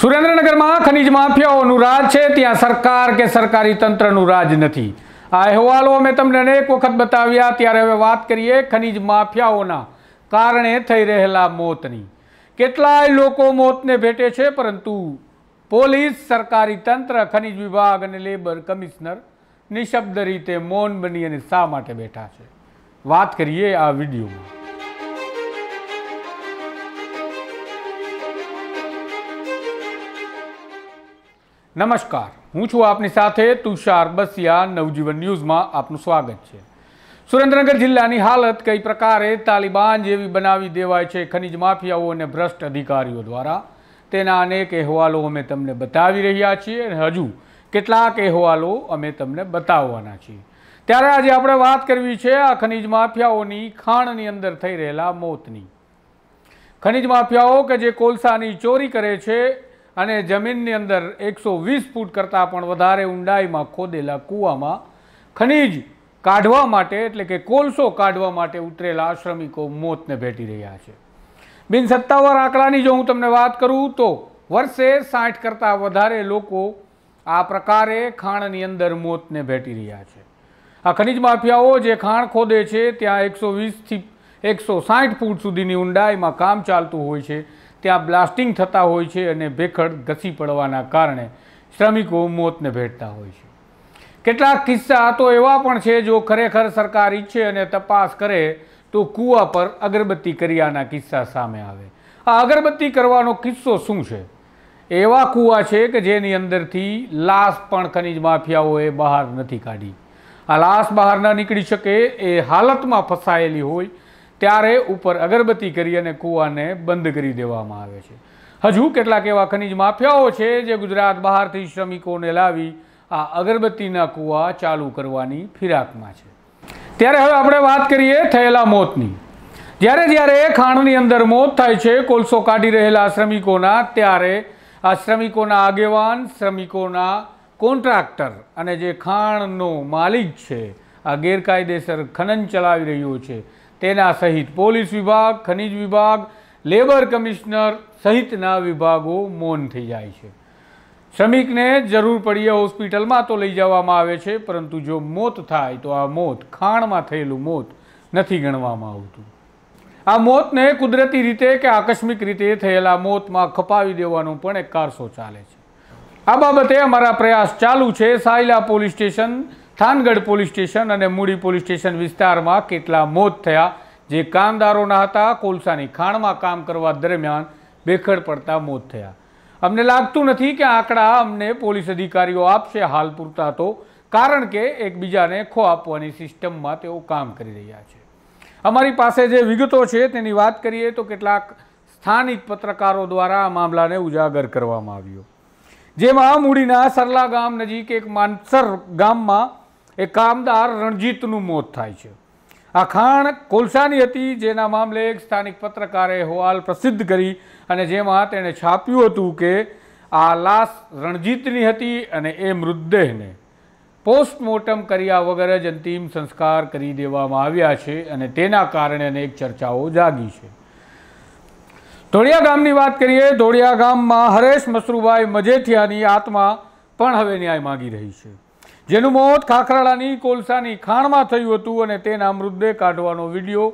સુરેન્દ્રનગરમાં ખનીજ માફિયાઓનું રાજ છે. ત્યાં સરકાર કે સરકારી તંત્રનું રાજ નથી. આ અહેવાલો અમે તમને અનેક વખત બતાવ્યા. ત્યારે હવે વાત કરીએ ખનીજ માફિયાઓના કારણે થઈ રહેલા મોતની. કેટલાય લોકો મોતને ભેટે છે, પરંતુ પોલીસ, સરકારી તંત્ર, ખનીજ વિભાગ અને લેબર કમિશનર નિશબ્દ રીતે મૌન બની અને શા માટે બેઠા છે? વાત કરીએ આ વિડીયોમાં. નમસ્કાર. હું છું આપની સાથે તુષાર બસિયા, નવજીવન ન્યૂઝમાં આપનું સ્વાગત છે. સુરેન્દ્રનગર જિલ્લાની હાલત કઈ પ્રકારે? તાલિબાન જેવી બનાવી દેવાય છે ખનિજ માફિયાઓ અને ભ્રષ્ટ અધિકારીઓ દ્વારા. તેના અનેક અહેવાલો અમે તમને બતાવી રહ્યા છીએ અને હજુ કેટલાક અહેવાલો અમે તમને બતાવવાના છીએ. ત્યારે આજે આપણે વાત કરવી છે આ ખનિજ માફિયાઓની ખાણની અંદર થઈ રહેલા મોતની. ખનિજ માફિયાઓ કે જે કોલસાની ચોરી કરે છે અને જમીનની અંદર એકસો વીસ ફૂટ કરતાં પણ વધારે ઊંડાઈમાં ખોદેલા કૂવામાં ખનીજ કાઢવા માટે, એટલે કે કોલસો કાઢવા માટે ઉતરેલા શ્રમિકો મોતને ભેટી રહ્યા છે. બિન સત્તાવાર આંકડાની જો હું તમને વાત કરું તો વર્ષે સાઠ કરતાં વધારે લોકો આ પ્રકારે ખાણની અંદર મોતને ભેટી રહ્યા છે. આ ખનીજ માફિયાઓ જે ખાણ ખોદે છે, ત્યાં એકસો વીસથી એકસો સાઠ ફૂટ સુધીની ઊંડાઈમાં કામ ચાલતું હોય છે. ત્યાં બ્લાસ્ટિંગ થતા હોય છે અને ભેખડ ઘસી પડવાના કારણે શ્રમિકો મોતને ભેટતા હોય છે. કેટલાક કિસ્સા તો એવા પણ છે જો ખરેખર સરકાર ઈચ્છે અને તપાસ કરે તો કૂવા પર અગરબત્તી કર્યાના કિસ્સા સામે આવે. આ અગરબત્તી કરવાનો કિસ્સો શું છે? એવા કૂવા છે કે જેની અંદરથી લાશ પણ ખનિજ માફિયાઓએ બહાર નથી કાઢી. આ લાશ બહાર ન નીકળી શકે એ હાલતમાં ફસાયેલી હોય ત્યારે ઉપર અગરબત્તી કરી અને કૂવાને બંધ કરી દેવામાં આવે છે. હજુ કેટલાક એવા ખનિજ માફિયાઓ છે જે ગુજરાત બહારથી શ્રમિકોને લાવી આ અગરબત્તીના કૂવા ચાલુ કરવાની ફિરાકમાં છે. ત્યારે હવે આપણે વાત કરીએ થયેલા મોતની. જ્યારે જ્યારે ખાણની અંદર મોત થાય છે, કોલસો કાઢી રહેલા શ્રમિકોના, ત્યારે આ શ્રમિકોના આગેવાન, શ્રમિકોના કોન્ટ્રાક્ટર અને જે ખાણનો માલિક છે, આ ગેરકાયદેસર ખનન ચલાવી રહ્યો છે. તેના સહિત પોલીસ વિભાગ, ખનિજ વિભાગ, લેબર કમિશનર સહિતના વિભાગો મૌન થઈ જાય છે. શ્રમિકને જરૂર પડીએ હોસ્પિટલમાં તો લઈ જવામાં આવે છે, પરંતુ જો મોત થાય તો આ મોત ખાણમાં થયેલું મોત નથી ગણવામાં આવતું. આ મોતને કુદરતી રીતે કે આકસ્મિક રીતે થયેલા મોતમાં ખપાવી દેવાનો પણ એક કારસો ચાલે છે. આ બાબતે અમારા પ્રયાસ ચાલુ છે Sayla police station Thangadh police station અને મૂડી પોલીસ સ્ટેશન વિસ્તારમાં કેટલા મોત થયા, જે કામદારોના હતા, કોલસાની ખાણમાં કામ કરવા દરમિયાન બેખડ પડતા મોત થયા. અમને લાગતું નથી કે આંકડા અમને પોલીસ અધિકારીઓ આપશે હાલ પૂરતા તો, કારણ કે એકબીજાને ખો આપવાની સિસ્ટમમાં તેઓ કામ કરી રહ્યા છે. અમારી પાસે જે વિગતો છે તેની વાત કરીએ તો કેટલાક સ્થાનિક પત્રકારો દ્વારા આ મામલાને ઉજાગર કરવામાં આવ્યો. જેમાં મૂડીના સરલા ગામ નજીક એક માનસર ગામમાં એ કામદાર રણજીતનું મોત થાય છે. આ ખાણ કોલસાની હતી, જેના મામલે એક સ્થાનિક પત્રકારે હોવાલ પ્રસિદ્ધ કરી અને જેમાં તેણે છાપ્યું હતું કે આ લાશ રણજીતની હતી અને એ મૃતદેહને પોસ્ટમોર્ટમ કર્યા વગર જ અંતિમ સંસ્કાર કરી દેવામાં આવ્યા છે અને તેના કારણે અનેક ચર્ચાઓ જાગી છે. ધોળિયા ગામની વાત કરીએ, ધોળિયા ગામમાં હરેશ મસરૂભાઈ મજેઠિયાની આત્મા પણ હવે ન્યાય માગી રહી છે. જેનું મોત ખાખરાળાની, કોલસાની ખાણમાં થયું હતું અને તેના મૃતદેહ કાઢવાનો વીડિયો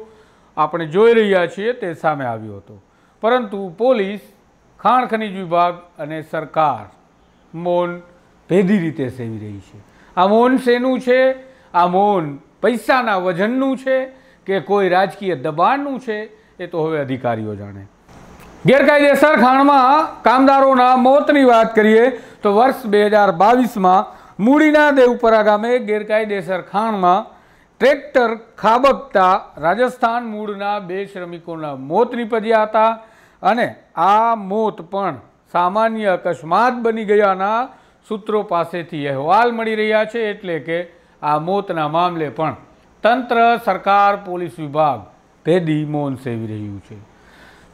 આપણે જોઈ રહ્યા છીએ, તે સામે આવ્યો હતો. પરંતુ પોલીસ, ખાણ ખનિજ વિભાગ અને સરકાર મૌન ભેદી રીતે સેવી રહી છે. આ મૌન શેનું છે? આ મૌન પૈસાના વજનનું છે કે કોઈ રાજકીય દબાણનું છે? એ તો હવે અધિકારીઓ જાણે. ગેરકાયદેસર ખાણમાં કામદારોના મોતની વાત કરીએ તો વર્ષ બે હજાર બાવીસમાં મૂડીના દેવપરા ગામે ગેરકાયદેસર ખાણમાં ટ્રેક્ટર ખાબકતા રાજસ્થાન મૂળના બે શ્રમિકોના મોત નીપજ્યા હતા અને આ મોત પણ સામાન્ય અકસ્માત બની ગયાના સૂત્રો પાસેથી અહેવાલ મળી રહ્યા છે એટલે કે આ મોતના મામલે પણ તંત્ર, સરકાર, પોલીસ વિભાગ ભેદી મૌન સેવી રહ્યું છે.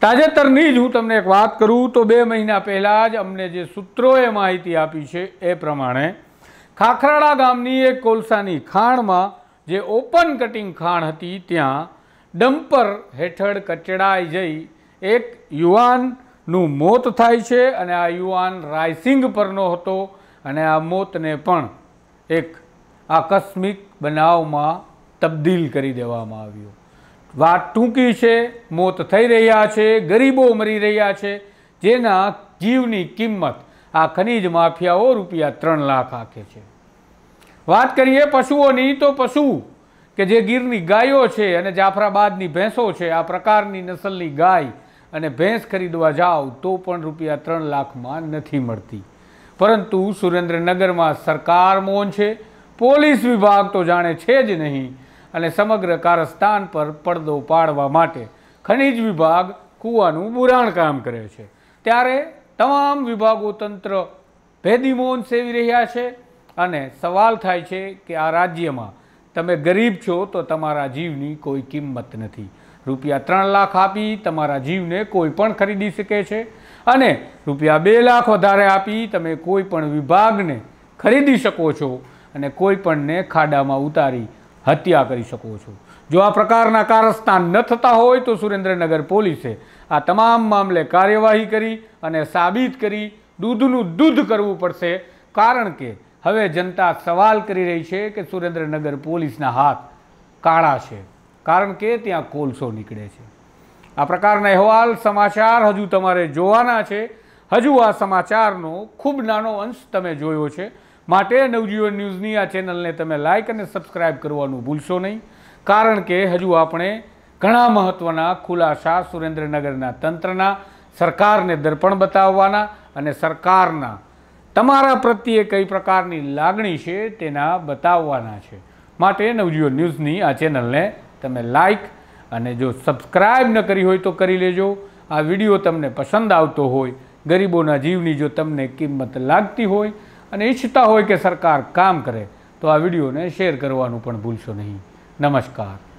તાજેતરની જ હું તમને એક વાત કરું તો બે મહિના પહેલાં જ અમને જે સૂત્રોએ માહિતી આપી છે એ પ્રમાણે ખાખરાળા ગામની એક કોલસાની ખાણમાં જે ઓપન કટિંગ ખાણ હતી, ત્યાં ડમ્પર હેઠળ કચડાઈ જઈ એક યુવાનનું મોત થાય છે અને આ યુવાન રાયસિંગ પરનો હતો અને આ મોતને પણ એક આકસ્મિક બનાવમાં તબદીલ કરી દેવામાં આવ્યો. વાત ટૂંકી છે, મોત થઈ રહ્યા છે, ગરીબો મરી રહ્યા છે, જેના જીવની કિંમત આ ખનીજ માફિયાઓ રૂપિયા ત્રણ લાખ આંકે છે. વાત કરીએ પશુઓની, તો પશુ કે જે ગીરની ગાયો છે અને જાફરાબાદની ભેંસો છે, આ પ્રકારની નસલની ગાય અને ભેંસ ખરીદવા જાઓ તો પણ રૂપિયા ત્રણ લાખમાં નથી મળતી. પરંતુ સુરેન્દ્રનગરમાં સરકાર મૌન છે, પોલીસ વિભાગ તો જાણે છે જ નહીં અને સમગ્ર કારસ્તાન પર પડદો પાડવા માટે ખનિજ વિભાગ કૂવાનું બુરાણ કામ કરે છે. ત્યારે તમામ વિભાગો તંત્ર ભેદી મૌન સેવી રહ્યા છે અને સવાલ થાય છે કે આ રાજ્યમાં તમે ગરીબ છો તો તમારા જીવની કોઈ કિંમત નથી. રૂપિયા ત્રણ લાખ આપી તમારા જીવને કોઈ પણ ખરીદી શકે છે અને રૂપિયા બે લાખ વધારે આપી તમે કોઈ પણ વિભાગને ખરીદી શકો છો અને કોઈ પણને ખાડામાં ઉતારી હત્યા કરી શકો છો. જો આ પ્રકારના કારસ્તાન ન થતા હોય તો સુરેન્દ્રનગર પોલીસે આ તમામ મામલે કાર્યવાહી કરી અને સાબિત કરી દૂધનું દૂધ કરવું પડશે. કારણ કે હવે જનતા સવાલ કરી રહી છે કે સુરેન્દ્રનગર પોલીસના હાથ કાળા છે. કારણ કે ત્યાં કોલસો નીકળે છે. આ પ્રકારના અહેવાલ સમાચાર હજુ તમારે જોવાના છે. હજુ આ સમાચારનો ખૂબ નાનો અંશ તમે જોયો છે. માટે નવજીવન ન્યૂઝની આ ચેનલને તમે લાઇક અને સબસ્ક્રાઇબ કરવાનું ભૂલશો નહીં. કારણ કે હજુ આપણે ઘણા મહત્ત્વના ખુલાસા સુરેન્દ્રનગરના તંત્રના, સરકારને દર્પણ બતાવવાના અને સરકારના તમારા પ્રત્યે કઈ પ્રકારની લાગણી છે તેના બતાવવાના છે. માટે નવજીવન ન્યૂઝની આ ચેનલને તમે લાઈક અને જો સબસ્ક્રાઈબ ન કરી હોય તો કરી લેજો. આ વીડિયો તમને પસંદ આવતો હોય, ગરીબોના જીવની જો તમને કિંમત લાગતી હોય અને ઈચ્છતા હોય કે સરકાર કામ કરે, તો આ વિડીયોને શેર કરવાનું પણ ભૂલશો નહીં. નમસ્કાર.